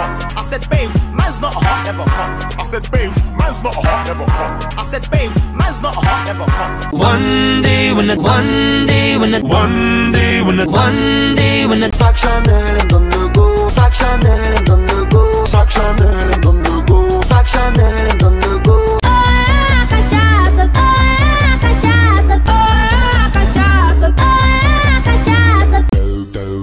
hot. I said, babe, man's not a heart never come. I said, babe, man's not hot, never hot. I said, babe, man's not hot, never come. One day when it, one day when it, one day when it, one day when it. Sakşan elin döndü go, sakşan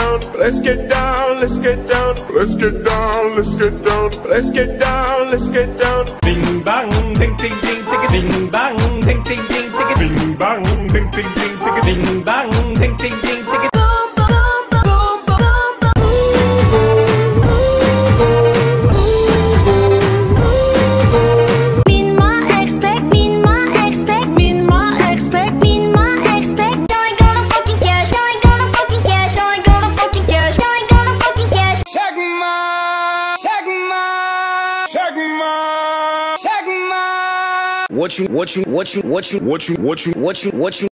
down, let's get down, let's get down, let's get down, let's get down, let's get down, let's get down. Ding bang, ding ding ding ding ding bang, ding ding ding ding ding bang, ding ding ding ding ding bang, ding ding ding ding. What you, what you, what you, what you, what you, what you, what you, what you,